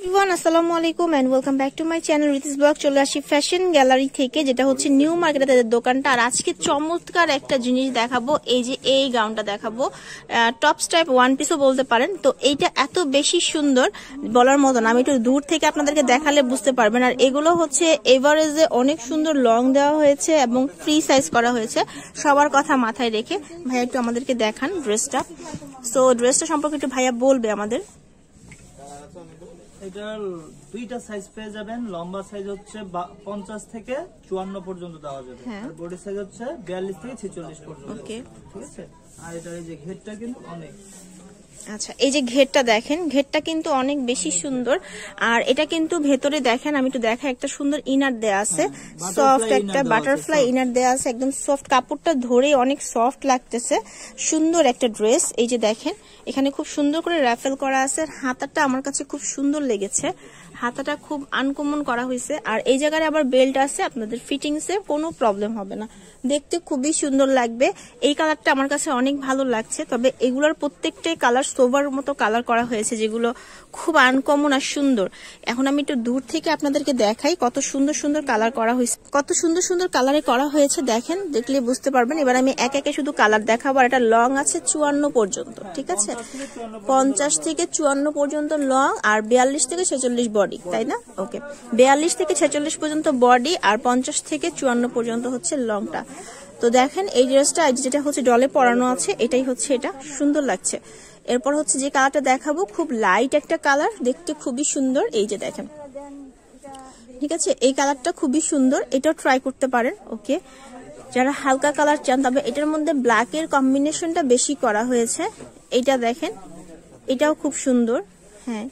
আসসালামু আলাইকুম welcome to my channel চলে আসি ফ্যাশন গ্যালারি থেকে, যেটা হচ্ছে নিউ মার্কেটে দোকানটা। আর আজকে চমৎকার একটা জিনিস দেখাবো, এই যে এই গাউনটা দেখাবো। ওয়ান বলতে পারেন। তো এইটা এত বেশি সুন্দর, বলার মতন আমি একটু দূর থেকে আপনাদেরকে দেখালে বুঝতে পারবেন। আর এগুলো হচ্ছে এভারেজে অনেক সুন্দর লং দেওয়া হয়েছে এবং ফ্রি সাইজ করা হয়েছে। সবার কথা মাথায় রেখে ভাইয়া একটু আমাদেরকে দেখান ড্রেসটা সো ড্রেসটা সম্পর্কে একটু ভাইয়া বলবে আমাদের। এটার দুইটা সাইজ পেয়ে যাবেন। লম্বা সাইজ হচ্ছে পঞ্চাশ থেকে চুয়ান্ন পর্যন্ত দেওয়া যাবে। হ্যাঁ। আর বডি সাইজ হচ্ছে বিয়াল্লিশ থেকে ছেচল্লিশ পর্যন্ত ঠিক আছে? আর এটার এই যে ঘেরটা কিন্তু অনেক। আচ্ছা এই যে ঘেরটা দেখেন ঘেরটা কিন্তু অনেক বেশি সুন্দর। আর এটা কিন্তু ভেতরে দেখেন আমি একটু দেখা একটা সুন্দর ইনার দেয়া আছে। সফট একটা বাটারফ্লাই ইনার দেয়া আছে একদম সফট কাপড়টা ধরে অনেক সফট লাগতেছে। সুন্দর একটা ড্রেস এই যে দেখেন এখানে খুব সুন্দর করে র্যাফেল করা আছে। হাতাটা আমার কাছে খুব সুন্দর লেগেছে। হাতাটা খুব আনকমন করা হয়েছে। আর এই জায়গায় আবার বেল্ট আছে আপনাদের ফিটিংস এ কোনো প্রবলেম হবে না। দেখতে খুবই সুন্দর লাগবে। এই কালারটা আমার কাছে অনেক ভালো লাগছে। তবে এগুলোর প্রত্যেকটাই কালার সোবার মতো কালার করা হয়েছে, যেগুলো খুব আনকমন আর সুন্দর। এখন আমি একটু দূর থেকে আপনাদেরকে দেখাই কত সুন্দর সুন্দর কালার করা হয়েছে কত সুন্দর সুন্দর কালারে করা হয়েছে দেখেন, দেখলে বুঝতে পারবেন। এবার আমি এক একে শুধু কালার দেখাবো, আর এটা লং আছে চুয়ান্ন পর্যন্ত, ঠিক আছে? পঞ্চাশ থেকে চুয়ান্ন পর্যন্ত লং আর বিয়াল্লিশ থেকে ছেচল্লিশ বডি তাই না? ওকে বিয়াল্লিশ থেকে ছেচল্লিশ পর্যন্ত বডি আর পঞ্চাশ থেকে চুয়ান্ন পর্যন্ত হচ্ছে লংটা তো দেখেন এই ড্রেসটা যেটা হচ্ছে ডলে পরানো আছে, এটাই হচ্ছে এটা। সুন্দর লাগছে। এরপর হচ্ছে যে কালারটা দেখাবো, খুব লাইট একটা কালার, দেখতে খুবই সুন্দর। এই যে দেখেন। ঠিক আছে, এই কালারটা খুবই সুন্দর, এটাও ট্রাই করতে পারেন ওকে যারা হালকা কালার চান, তবে এটার মধ্যে ব্ল্যাকের কম্বিনেশনটা বেশি করা হয়েছে। এইটা দেখেন, এটাও খুব সুন্দর হ্যাঁ।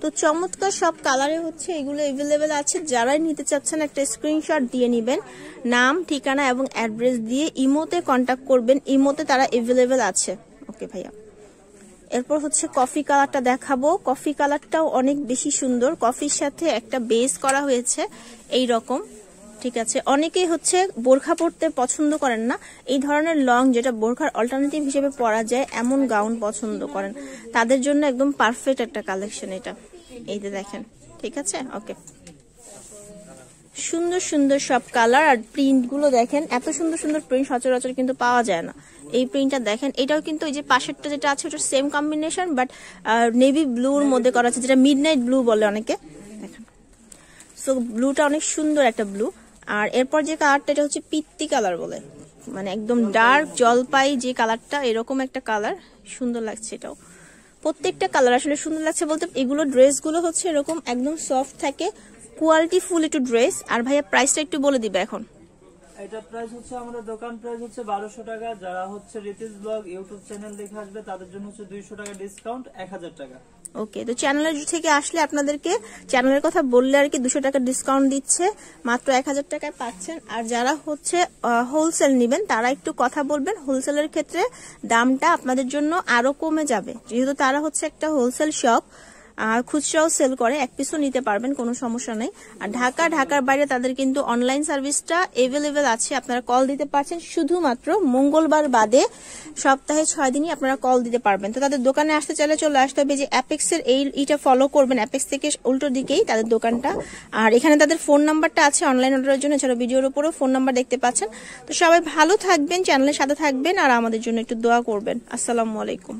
তো চমৎকার সব কালারে হচ্ছে এগুলো এভেলেবেল আছে। যারাই নিতে চাচ্ছেন একটা স্ক্রিনশট দিয়ে নেবেন, নাম, ঠিকানা এবং অ্যাড্রেস দিয়ে ইমোতে কন্ট্যাক্ট করবেন। ইমোতে তারা এভেলেবেল আছে। ওকে, ভাইয়া। এরপর হচ্ছে কফি কালারটা দেখাবো। কফি কালারটাও অনেক বেশি সুন্দর। কফির সাথে একটা বেস করা হয়েছে এই রকম, ঠিক আছে? অনেকেই হচ্ছে বোরখা পরতে পছন্দ করেন না। এই ধরনের লং যেটা বোরখার অল্টারনেটিভ হিসেবে পরা যায়, এমন গাউন পছন্দ করেন। তাদের জন্য একদম পারফেক্ট একটা কালেকশন এটা। এই যে দেখেন, ঠিক আছে? ওকে। সুন্দর সুন্দর সব কালার আর প্রিন্টগুলো দেখেন, এত সুন্দর সুন্দর প্রিন্ট সচরাচর কিন্তু পাওয়া যায় না। এই প্রিন্টটা দেখেন, এটাও কিন্তু ওই যে পাশেরটা যেটা আছে ওটা সেম কম্বিনেশন বাট নেভি ব্লুর মধ্যে করা আছে, যেটা মিড ব্লু বলে অনেকে। দেখেন। সো ব্লুটা অনেক সুন্দর একটা ব্লু আর এরপর যে কালারটা এটা হচ্ছে পিত্তি কালার বলে। মানে একদম ডার্ক জলপাই, যে কালারটা এরকম একটা কালার সুন্দর লাগছে এটাও। প্রত্যেকটা কালার আসলে সুন্দর লাগছে বলতে, এগুলো ড্রেসগুলো হচ্ছে এরকম একদম সফট থাকে কোয়ালিটি ফুল একটু ড্রেস আর ভাইয়া প্রাইসটা একটু বলে দিবে এখন। এটা প্রাইস হচ্ছে আমাদের দোকান প্রাইস হচ্ছে বারোশো টাকা। যারা হচ্ছে রিতিস ব্লগ ইউটিউব চ্যানেল দেখে আসবে তাদের জন্য হচ্ছে দুইশো টাকা ডিসকাউন্ট এক হাজার টাকা। ওকে তো চ্যানেলের থেকে আসলে আপনাদেরকে চ্যানেলের কথা বললে আর কি দুশো টাকা ডিসকাউন্ট দিচ্ছে মাত্র এক হাজার টাকায় পাচ্ছেন। আর যারা হচ্ছে হোলসেল নেবেন তারা একটু কথা বলবেন। হোলসেলের ক্ষেত্রে দামটা আপনাদের জন্য আরও কমে যাবে। যেহেতু তারা হচ্ছে একটা হোলসেল শপ আর খুচরাও সেল করে, এক পিসও নিতে পারবেন, কোনো সমস্যা নেই। আর ঢাকা, ঢাকার বাইরে তাদের কিন্তু অনলাইন সার্ভিসটা এভেলেবেল আছে, আপনারা কল দিতে পারছেন। শুধুমাত্র মঙ্গলবার বাদে সপ্তাহে ছয় দিনই আপনারা কল দিতে পারবেন। তো তাদের দোকানে আসতে চাইলে চলে আসতে হবে যে অ্যাপেক্সের এই ইটা ফলো করবেন। অ্যাপেক্স থেকে উল্টো দিকেই তাদের দোকানটা। আর এখানে তাদের ফোন নাম্বারটা আছে অনলাইন অর্ডারের জন্য, এছাড়া ভিডিওর উপরেও ফোন নাম্বার দেখতে পাচ্ছেন। তো সবাই ভালো থাকবেন চ্যানেলের সাথে থাকবেন, আর আমাদের জন্য একটু দোয়া করবেন। আসসালামু আলাইকুম।